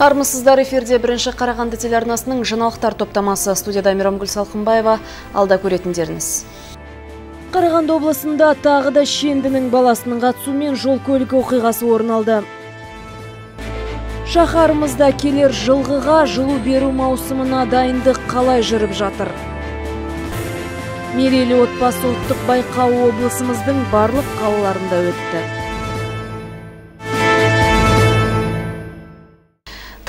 армысыздар эфирде бірінші қарағанды телеарнасының жаңалықтар топтамасы. Студияда мейрамгүл салқынбаева. Алда көретіндеріңіз. Қарағанды облысында тағы да шендінің баласының қатысуымен жол көлік оқиғасы орын алды. Шаһарымызда келер жылғыға жылу беру маусымына дайындық қалай жүріп жатыр? Мерейлі отбасы ұлттық байқауы облысымыздың барлық қалаларында өтті.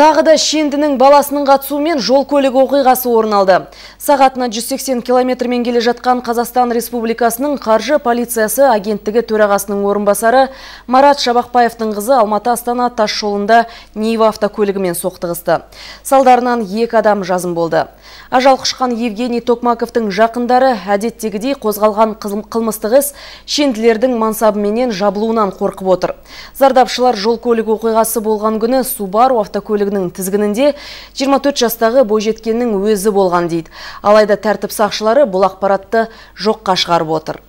Тағы да шендінің баласының қатысуымен жол көлік оқиғасы орын алды. Сағатына 180 километрмен келе жатқан Қазақстан Республикасының қаржы полициясы агенттігі төрағасының орынбасары Марат Шабақбаевтың қызы Алматы Астана тас жолында Нива автокөлігімен соқтығысты. Салдарынан екі адам жазым болды. Ажал құшқан Евгений Токмаковтың жақындары әдеттегідей қозғалған қылмыстық іс шенділердің мансабыменен жабылуынан қорқып отыр. Зардапшылар жол көлік оқиғасы болған күні Субару автокөлігі көлігінің тізгінінде 24 жастағы бойжеткеннің өзі болған дейді. Алайда тәртіп сақшылары бұл ақпаратты жоққа шығарып отыр.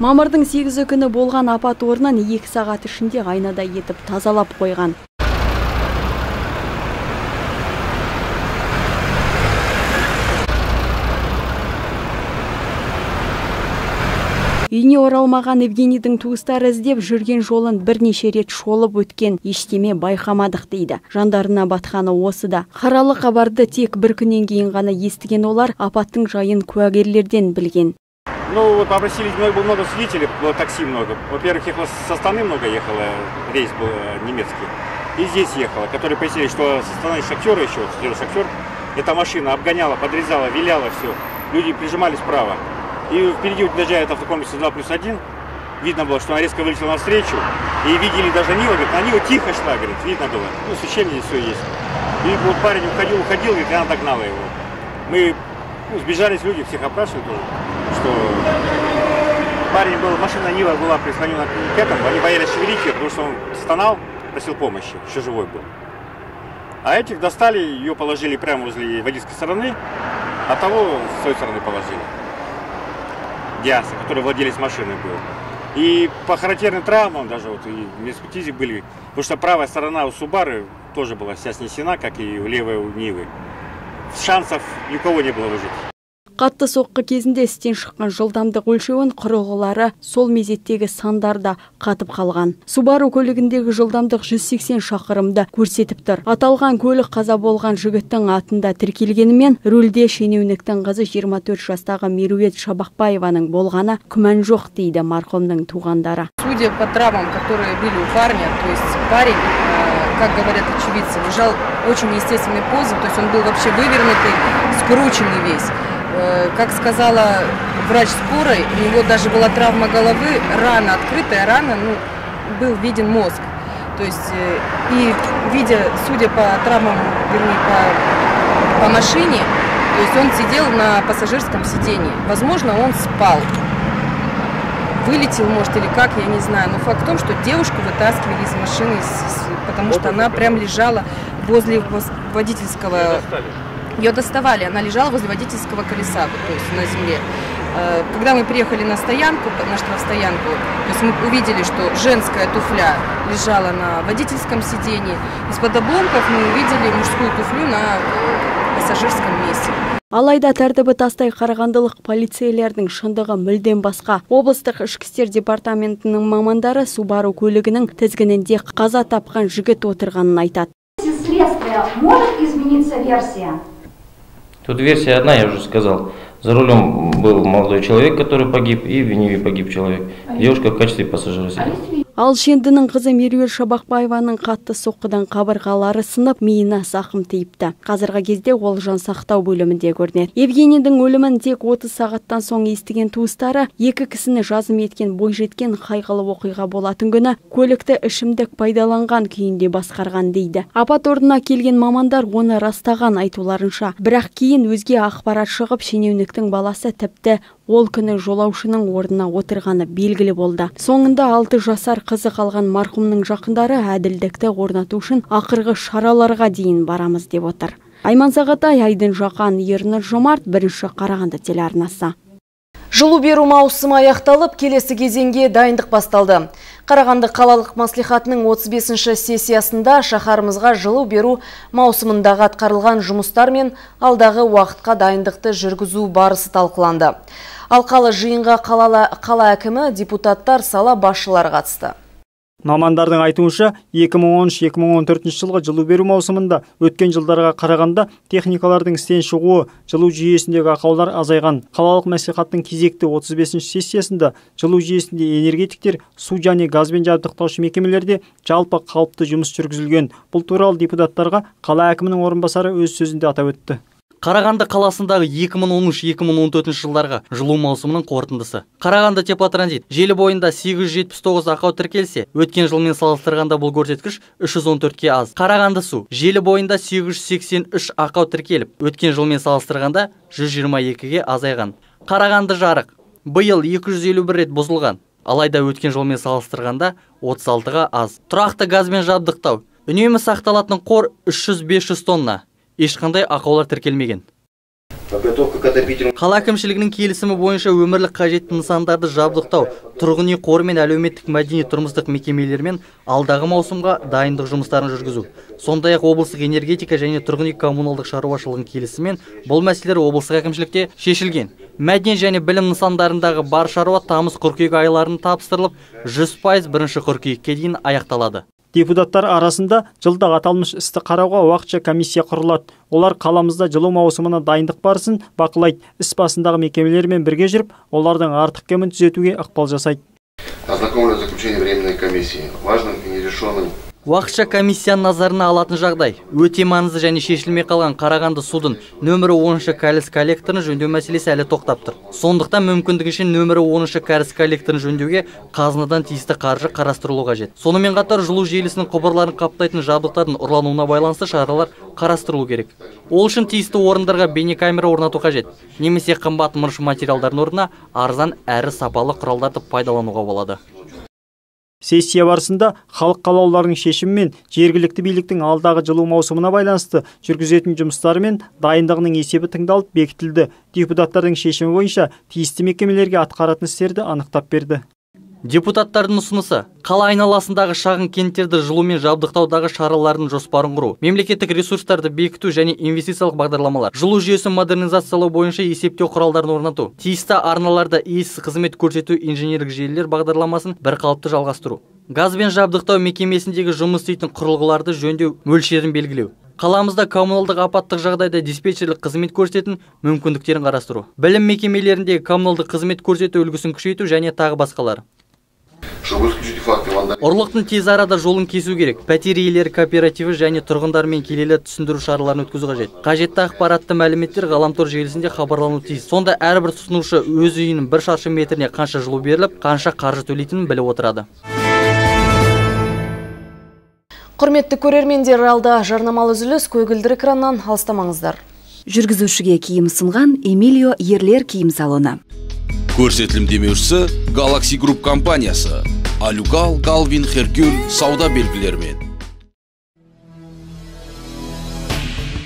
Мамырдың 8 күні болған апат орнын 2 сағат ішінде айнада етіп тазалап қойған. Үйіне оралмаған евгенийдің туыстары іздеп жүрген жолын бірнеше рет шолып өткен ештеме байқамадық дейді жандарына батқаны осы да қаралы хабарды тек бір күннен кейін ғана естіген олар апаттың жайын куәгерлерден білген Ну, вот обратились много, много свидетелей, было такси много. Во-первых, ехало со Астаны много ехало, рейс был э, немецкий. И здесь ехало, которые пояснили, что со стороны шахтера еще, шахтер, эта машина обгоняла, подрезала, виляла все. Люди прижимались справа. И впереди подъезжает автокомплекс 2 плюс 1. Видно было, что она резко вылетела навстречу. И видели даже Нива, говорит, а Нива тихо шла, говорит, видно было. Ну, здесь все есть. И вот парень уходил, уходил, говорит, и она догнала его. Мы ну, сбежались люди, всех опрашивали тоже, что парень был, машина Нива была прислонена к этому, они боялись шевелить ее, потому что он стонал, просил помощи, еще живой был. А этих достали, ее положили прямо возле водительской стороны, а того с той стороны положили. Диаса, который владелец машины был. И по характерным травмам даже вот и экспертизе были, потому что правая сторона у Субары тоже была вся снесена, как и левая у Нивы. Шансов ни кого не было выжить. Қатты соққы кезінде істен шыққан жылдамдық өлшеуін құрылғылары сол мезеттегі сандарда қатып қалған. Субару көлігіндегі жылдамдық 180 шақырымды көрсетіп тұр. Аталған көлік қаза болған жігіттің атында тіркелгенімен рөлде шенеуніктің қызы 24 жастағы меруерт шабақбаеваның болғаны күмән жоқ дейді марқұмның туғандары. Судя по травмам которые были у парня то есть парень э, как говорят очевидцы, лежал очень неестественной позе, то есть он был вообще вывернутый, скрученный весь. Э, как сказала врач скорой, у него даже была травма головы, рана, открытая рана, ну, был виден мозг. То есть, э, и видя, судя по травмам, вернее, по, по машине, то есть он сидел на пассажирском сидении. Возможно, он спал. Вылетел, может, или как, я не знаю. Но факт в том, что девушку вытаскивали из машины, потому что она прям лежала возле водительского ее доставали, она лежала возле водительского колеса, то есть на земле. Э, когда мы приехали на стоянку, на штрафстоянку, то есть мы увидели, что женская туфля лежала на водительском сидении. Из-под обломков мы увидели мужскую туфлю на пассажирском месте. алайда тәртібі тастай қарағандылық полицейлердің шындығы мүлдем басқа облыстық ішкі істер департаментінің мамандары субару көлігінің тізгінінде қаза тапқан жігіт отырғанын айтады может измениться версия Тут версия одна, я уже сказал. За рулем был молодой человек, который погиб, и в Ниве погиб человек. Девушка в качестве пассажира сидела. Ал шендінің қызы меруерт шабақбаеваның қатты соққыдан қабырғалары сынып миына зақым тиіпті. Қазіргі кезде ол жан сақтау бөлімінде көрінеді. Евгенийдің өлімін тек 30 сағаттан соң естіген туыстары екі кісіні жазым еткен бойжеткен қайғылы оқиға болатын күні көлікті ішімдік пайдаланған күйінде басқарған дейді. Апат орнына келген мамандар оны растаған айтуларынша. Бірақ кейін өзге ақпарат шығып шенеуніктің баласы тіпті ол күні жолаушының орнына отырғаны белгілі болды. Соңында алты жасар қызы қалған марқұмның жақындары әділдікті орнату үшін ақырғы шараларға дейін барамыз деп отыр. Айман сағатай айдын жақан ернұр жомарт бірінші қарағанды телеарнасы. Жылу беру маусымы аяқталып, келесі кезеңге дайындық басталды. Қарағанды қалалық маслихатының 35-ші сессиясында шаһарымызға жылу беру маусымындағы атқарылған жұмыстар мен алдағы уақытқа дайындықты жүргізу барысы талқыланды. Алқалы жиынға қала әкімі, депутаттар, сала басшылары қатысты. Мамандардың айтуынша 2013-2014 жылғы жылу беру маусымында өткен жылдарға қарағанда техникалардың істен шығуы, жылу жүйесіндегі ақаулар азайған. Қалалық мәслихаттың кезекті 35 сессиясында жылу жүйесінде энергетиктер су және газбен жабдықтаушы мекемелерде жалпы қалыпты жұмыс жүргізілген. Бұл туралы депутаттарға қала әкімінің орынбасары өз сөзінде атап өтті. Қарағанды қаласындағы 2013-2014 жылдарға жылу маусымының қорытындысы. Қарағанды теплотранзит желі бойында 879 ақау тіркелсе, өткен жылмен салыстырғанда бұл көрсеткіш 314-ке аз. Қарағанды су желі бойында 883 ақау тіркеліп, өткен жылмен салыстырғанда 122-ге азайған. Қарағанды жарық биыл 251 рет бұзылған. Алайда өткен жылмен салыстырғанда 36-ға аз. Тұрақты газбен жабдықтау үнемі сақталатын қор 300-500 тонна ешқандай ақаулар тіркелмеген. Қала әкімшілігінің келісімі бойынша өмірлік қажетті нысандарды жабдықтау тұрғын үй қоры мен әлеуметтік мәдени тұрмыстық мекемелермен алдағы маусымға дайындық жұмыстарын жүргізу. Сондай ақ облыстық энергетика және тұрғын үй коммуналдық шаруашылығының келісімімен бұл мәселелер облыстық әкімшілікте шешілген. Мәдениет және білім нысандарындағы бар шаруа тамыз қыркүйек айларында тапсырылып жүз пайыз бірінші қыркүйекке дейін аяқталады. Депутаттар арасында жылда аталмыш істі қарауға уақытша комиссия құрылады. Олар қаламызда жылу маусымына дайындық барысын бақылайды. Іс басындағы мекемелермен бірге жүріп олардың артық кемін түзетуге ықпал жасайды. Ознакомлен с заключением временной комиссии. Важным и нерешенным уақытша комиссияның назарына алатын жағдай. Өте маңызды және шешілмей қалған қарағанды судың нөмірі оныншы кәріз коллекторын жөндеу мәселесі әлі тоқтап тұр. Сондықтан мүмкіндігінше нөмірі оныншы кәріз коллекторын жөндеуге қазынадан тиісті қаржы қарастырылу қажет. Сонымен қатар жылу желісінің құбырларын қаптайтын жабдықтардың ұрлануына байланысты шаралар қарастырылу керек. Ол үшін тиісті орындарға бейнекамера орнату қажет. Немесе қымбат мырыш материалдардың орнына арзан әрі сапалы құралдарды пайдалануға болады. Сессия барысында халық қалаулыларының шешімімен жергілікті биліктің алдағы жылу маусымына байланысты жүргізетін жұмыстары мен дайындығының есебі тыңдалып бекітілді. Депутаттардың шешімі бойынша тиісті мекемелерге атқаратын істерді анықтап берді. Депутаттардың ұсынысы қала айналасындағы шағын кенттерді жылумен жабдықтаудағы шаралардың жоспарын құру мемлекеттік ресурстарды бекіту және инвестициялық бағдарламалар жылу жүйесін модернизациялау бойынша есептеу құралдарын орнату тиісті арналарда иесіз қызмет көрсету инженерлік желілер бағдарламасын бірқалыпты жалғастыру газбен жабдықтау мекемесіндегі жұмыс істейтін құрылғыларды жөндеу мөлшерін белгілеу қаламызда коммуналдық апаттық жағдайда диспетчерлік қызмет көрсететін мүмкіндіктерін қарастыру білім мекемелеріндегі коммуналдық қызмет көрсету үлгісін күшейту және тағы факты ұрлықтың тез арада жолын кесу керек. Пәтер иелері кооперативі және тұрғындармен келелі түсіндіру шараларын өткізу қажет. Қажетті ақпаратты мәліметтер ғаламтор желісінде хабарлануы тиіс. Сонда әрбір тұтынушы өз үйінің бір шаршы метріне қанша жылу беріліп қанша қаржы төлейтінін біліп отырады. Құрметті көрермендер алда жарнамалы үзіліс көгілдір экраннан алыстамаңыздар. Жүргізушіге киім ұсынған эмилио ерлер киім салоны. Көрсетілім демеушісі галакси групп компаниясы. Алюгал галвин херкюль сауда белгілерімен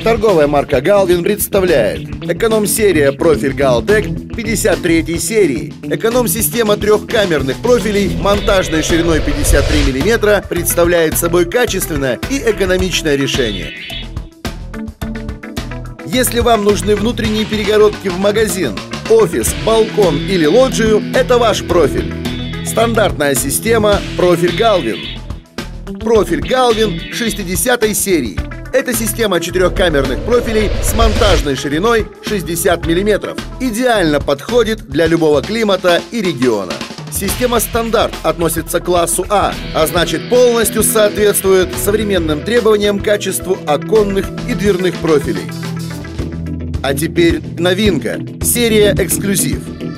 Торговая марка Galvin представляет Эконом-серия профиль Галтек 53 серии. Эконом-система трехкамерных профилей монтажной шириной 53 мм представляет собой качественное и экономичное решение. Если вам нужны внутренние перегородки в магазин, офис, балкон или лоджию – это ваш профиль. Стандартная система «Профиль Галвин». Профиль Галвин 60 серии. Это система четырехкамерных профилей с монтажной шириной 60 мм. Идеально подходит для любого климата и региона. Система стандарт относится к классу А, а значит полностью соответствует современным требованиям качеству оконных и дверных профилей. А теперь новинка. Серия «Эксклюзив».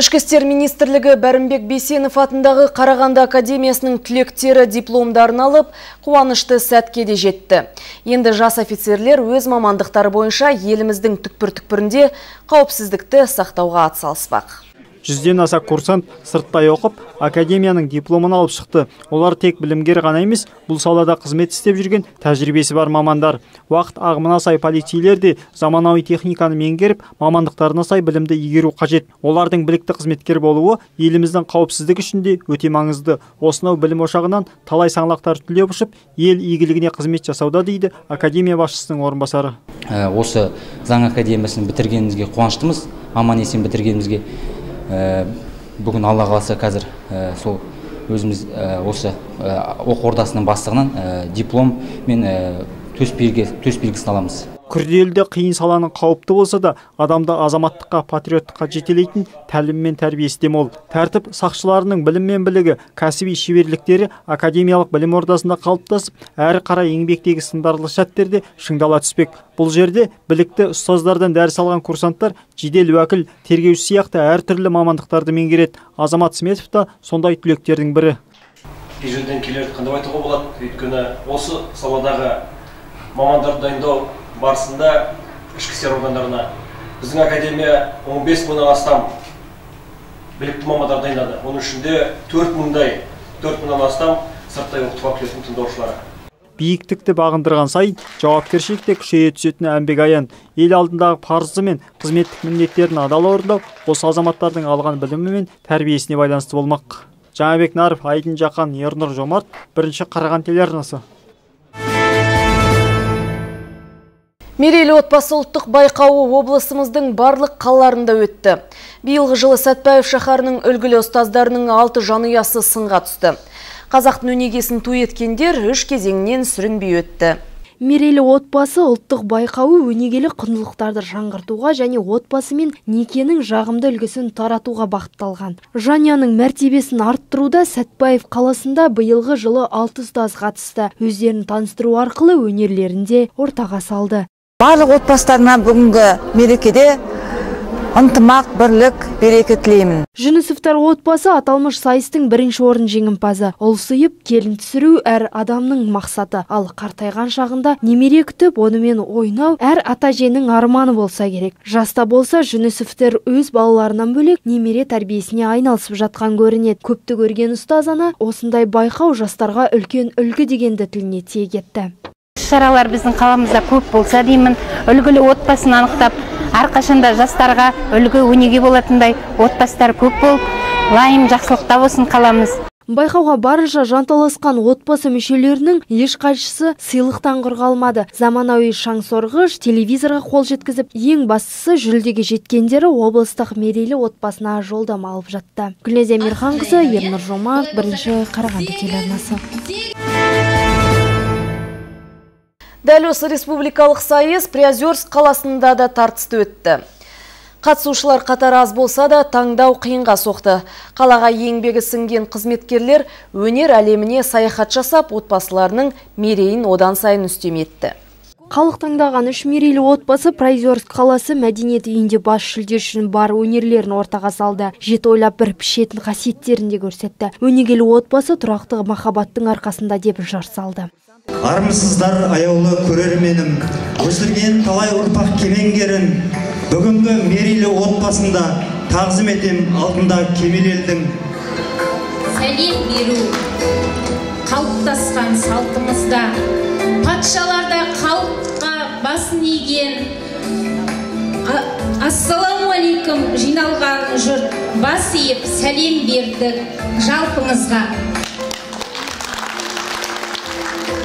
Ішкі істер министрлігі Бәрімбек Бейсенов атындағы Қарағанды Академиясының түлектері дипломдарын алып, қуанышты сәтке де жетті. Енді жас офицерлер өз мамандықтары бойынша еліміздің түкпір-түкпірінде қауіпсіздікті сақтауға атсалыспақ жүзден аса курсант сырттай оқып академияның дипломын алып шықты. Олар тек білімгер ғана емес бұл салада қызмет істеп жүрген тәжірибесі бар мамандар. Уақыт ағымына сай полицейлер де заманауи техниканы меңгеріп мамандықтарына сай білімді игеру қажет. Олардың білікті қызметкер болуы еліміздің қауіпсіздігі үшін де өте маңызды. Осынау білім ошағынан талай саңлақтар түлеп ұшып ел игілігіне қызмет жасауда дейді академия басшысының орынбасары. Осы заң академиясын бітіргенімізге қуаныштымыз. Аман есен бітіргенімізге бүгін алла қаласа қазір э, сол өзіміз э, осы оқу ордасының бастығынан диплом мен төс белгісін аламыз. Күрделі де қиын саланың қауіпті болса да адамды азаматтыққа патриоттыққа жетелейтін тәлім мен тәрбиесі де мол. Тәртіп сақшыларының білім мен білігі кәсіби шеберліктері академиялық білім ордасында қалыптасып әрі қарай еңбектегі сындарлы сәттерде шыңдала түспек. Бұл жерде білікті ұстаздардан дәріс алған курсанттар жедел уәкіл тергеуші сияқты әртүрлі мамандықтарды меңгереді. Азамат сметов та сондай түлектердің бірі. Ежелден келе жатқан деп айтуға болады? Өйткені осы саладағы мамандарды дайындау барысында ішкі істер органдарына біздің академия 15 мыңнан астам білікті мамандар дайындады. Оның ішінде төрт мыңдай төрт мыңнан астам сырттай оқыту факультетінің тыңдаушылары биіктікті бағындырған сайын жауапкершілік те күшейе түсетіні әмбек аян ел алдындағы парызы мен қызметтік міндеттерін адал орындау осы азаматтардың алған білімі мен тәрбиесіне байланысты болмақ. Жаңабек наров айдын жақан ернұр жомарт бірінші қараған телеарнасы. Мерейлі отбасы ұлттық байқауы облысымыздың барлық қалаларында өтті. Биылғы жылы сәтбаев шаһарының үлгілі ұстаздарының алты жанұясы сынға түсті. Қазақтың өнегесін той еткендер үш кезеңнен сүрінбей өтті. Мерейлі отбасы ұлттық байқауы өнегелі құндылықтарды жаңғыртуға және отбасы мен некенің жағымды үлгісін таратуға бағытталған. Жанұяның мәртебесін арттыруда сәтбаев қаласында биылғы жылы алты ұстаз қатысты. Өздерін таныстыру арқылы өнерлерінде ортаға салды. Барлық отбасыларына бүгінгі мерекеде ынтымақ бірлік береке тілеймін. Жүнісовтар отбасы аталмыш сайыстың бірінші орын жеңімпазы. Ұлсыйып келін түсіру әр адамның мақсаты. Ал қартайған шағында немере күтіп онымен ойнау әр ата әженің арманы болса керек. Жаста болса жүнісовтер өз балаларынан бөлек немере тәрбиесіне айналысып жатқан көрінеді. Көпті көрген ұстаз ана осындай байқау жастарға үлкен үлгі дегенді тіліне тиек етті. Шаралар біздің қаламызда көп болса деймін үлгілі отбасын анықтап әрқашанда жастарға үлгі өнеге болатындай отбасылар көп болып лайым жақсылықта болсын қаламыз. Байқауға барынша жанталасқан отбасы мүшелерінің ешқайсысы сыйлықтан құр қалмады заманауи шаңсорғыш телевизорға қол жеткізіп ең бастысы жүлдеге жеткендері облыстық мерейлі отбасына жолдама алып жатты. Гүлназия мирханқызы ернұр жомарт бірінші қарағанды телеарнасы. Дәл осы республикалық сайыс Приозерск қаласында да тартысты өтті. Қатысушылар қатары аз болса да таңдау қиынға соқты. Қалаға еңбегі сіңген қызметкерлер өнер әлеміне саяхат жасап, отбасыларының мерейін одан сайын үстем етті. Халық таңдаған үш мерейлі отбасы Прайзерск қаласы мәдениет үйінде бас жүлде үшін бар өнерлерін ортаға салды. Жеті ойлап бір пішетін қасиеттерін де көрсетті. Өнегелі отбасы тұрақты махаббаттың арқасында деп жар салды армысыздар аяулы көрерменім өсірген талай ұрпақ кемеңгерін. Бүгінгі мерейлі отбасында тағзым етем алдында кемел елдің. Сәлем беру. Қалыптасқан салтымызда. Патшаларда халыққа басын иген. Ассалаумағалейкум жиналған жұрт. Бас иіп сәлем бердік жалпыңызға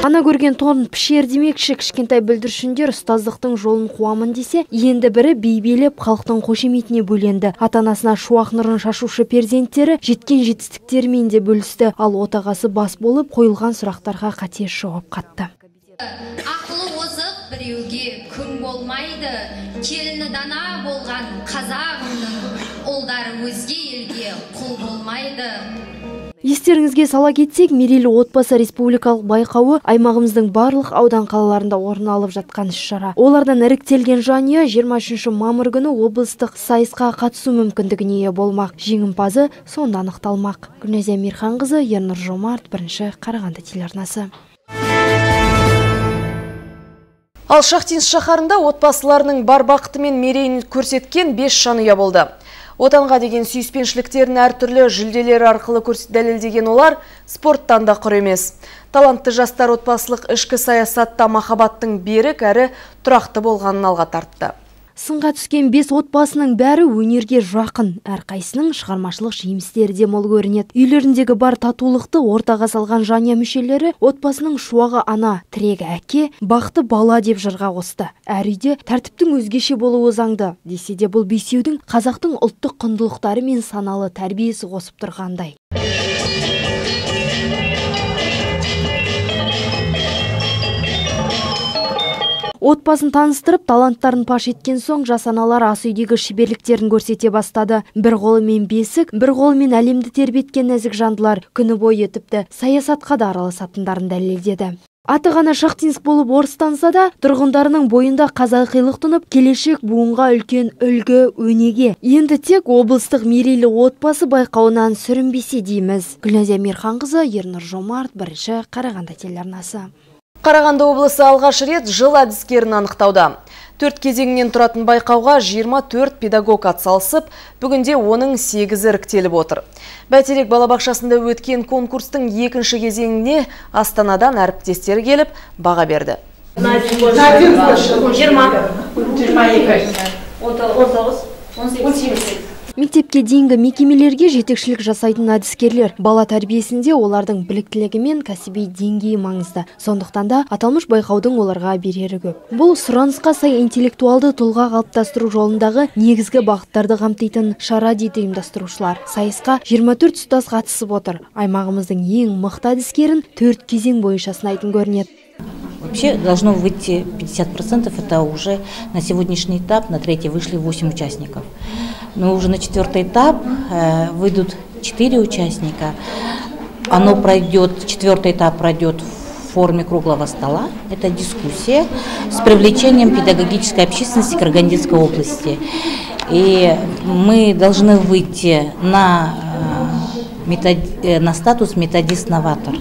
ана көрген тон пішер демекші кішкентай бүлдіршіндер ұстаздықтың жолын қуамын десе енді бірі би билеп халықтың қошеметіне бөленді. Ата анасына шуақ нұрын шашушы перзенттері жеткен жетістіктерімен де бөлісті. Ал отағасы бас болып қойылған сұрақтарға қате жауап қатты. Ақылы озық деуге күн болмайды келіні дана болған қазағымның ұлдары өзге елге құл болмайды. Естеріңізге сала кетсек, мерейлі отбасы республикалық байқауы аймағымыздың барлық аудан қалаларында орын алып жатқан іс-шара. Олардан іріктелген жанұя 23 мамыр күні облыстық сайысқа қатысу мүмкіндігіне ие болмақ. Жеңімпазы сонда анықталмақ. Гүлназия Мирханқызы, Ернұр Жомарт, бірінші Қарағанды телеарнасы. Ал Шахтинск шаһарында отбасыларының бар бақыты мен мерейін көрсеткен 5 жанұя болды. Отанға деген сүйіспеншіліктерін әртүрлі жүлделер арқылы дәлелдеген олар спорттан да құр емес. Талантты жастар отбасылық ішкі саясатта махаббаттың берік әрі тұрақты болғанын алға тартты. Сынға түскен бес отбасының бәрі өнерге жақын, әрқайсының шығармашылық жемістері де мол көрінеді. Үйлеріндегі бар татулықты ортаға салған жаня мүшелері отбасының шуағы ана, тірегі әке, бақты бала деп жырға қосты. Әр үйде тәртіптің өзгеше болуы заңды. Десе де бұл бесеудің қазақтың ұлттық құндылықтары мен саналы тәрбиесі қосып тұрғандай. Отбасын таныстырып, таланттарын паш еткен соң жас аналар ас үйдегі шеберліктерін көрсете бастады. Бір қолымен бесік, бір қолымен әлемді тербеткен нәзік жандылар күні бойы тіпті саясатқа да араласатындарын дәлелдеді. Аты ғана Шахтинск болып орыстанса да, тұрғындарының бойында қазақилық тұнып, келешек буынға үлкен үлгі, өнеге. Енді тек облыстық мерейлі отбасы байқауынан сүрінбесе дейміз. Гүлназия Мирханқызы, Ернұр Жомарт, бірінші Қарағанды телеарнасы. Қарағанды облысы алғаш рет жыл әдіскерін анықтауда. Төрт кезеңнен тұратын байқауға 24 педагог атсалысып, бүгінде оның 8 іріктеліп отыр. Бәйтерек балабақшасында өткен конкурстың екінші кезеңіне Астанадан әріптестері келіп, баға берді. На один больше. 20. 22. Мектепке дейінгі мекемелерге жетекшілік жасайтын әдіскерлер бала тәрбиесінде олардың біліктілігі мен кәсіби деңгейі маңызды. Сондықтан да аталмыш байқаудың оларға берері көп. Бұл сұранысқа сай интеллектуалды тұлға қалыптастыру жолындағы негізгі бағыттарды қамтитын шара дейді ұйымдастырушылар. Сайысқа 24 ұстаз қатысып отыр. Аймағымыздың ең мықты әдіскерін төрт кезең бойынша сынайтын көрінеді. Вообще должно выйти 50%, это уже на сегодняшний этап, на третий вышли 8 участников. Но уже на четвертый этап э, выйдут 4 участника. Оно пройдет, четвертый этап пройдет в форме круглого стола. Это дискуссия с привлечением педагогической общественности Карагандинской области. И мы должны выйти на, э, метод, э, на статус методист-новатор.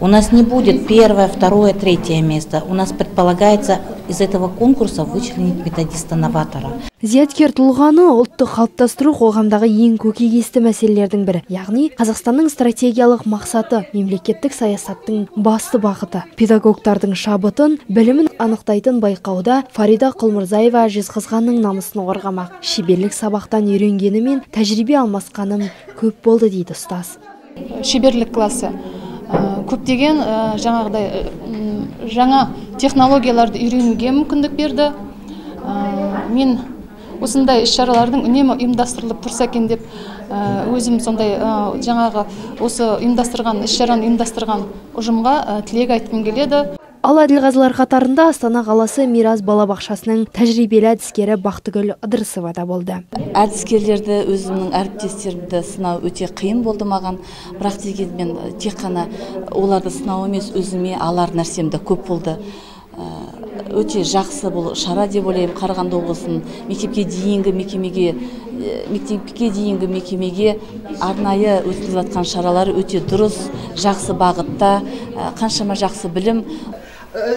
У нас не будет первое, второе, третье место. У нас предполагается из этого конкурса вычленить методиста-новатора. Зияткер тұлғаны ұлтты қалыптастыру қоғамдағы ең көкейкесті мәселелердің бірі. Яғни Қазақстанның стратегиялық мақсаты, мемлекеттік саясаттың басты бағыты. Педагогтардың шабытын, білімін анықтайтын байқауда Фарида Құлмырзаева Жезқазғанның намысын қорғамақ. Шеберлік сабақтан үйренгені мен тәжірибе алмасқаным көп болды дейді ұстаз. Шеберлік классы көптеген жаңағыдай жаңа технологияларды үйренуге мүмкіндік берді. Мен осындай іс шаралардың үнемі ұйымдастырылып тұрса екен деп өзім сондай жаңағы осы ұйымдастырған іс шараны ұйымдастырған ұжымға тілек айтқым келеді. Ал әділғазылар қатарында Астана қаласы Мираз балабақшасының тәжірибелі әдіскері Бақтыгүл Ыдырысова да болды. Әдіскерлерді өзімнің әріптестерімді сынау өте қиын болды маған, бірақ дегенмен тек қана оларды сынау емес өзіме алар нәрсемді көп болды. Өте жақсы бұл шара деп ойлаймын. Қарағанды облысының мектепке дейінгі мекемеге мектепке дейінгі мекемеге арнайы өткізіп жатқан шаралары өте дұрыс жақсы бағытта қаншама жақсы білім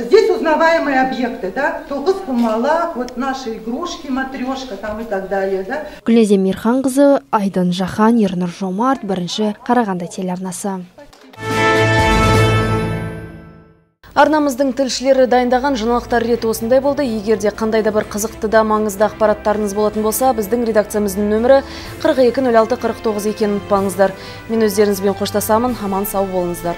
Здесь узнаваемые объекты, да, тоғыз құмалақ, вот наши игрушки, матрешка там и так далее, да. Гүлназия Мирханқызы, Айдын Жахан, Ернұр Жомарт, бірінші Қарағанды телеарнасы. Арнамыздың тілшілері дайындаған жаңалықтар реті осындай болды. Егерде қандай да бір қызықты да маңызды ақпараттарыңыз болатын болса, біздің редакциямыздың нөмірі 42 06 49 екенін ұмытпаңыздар. Мен өздеріңізбен қоштасамын. Аман сау болыңыздар.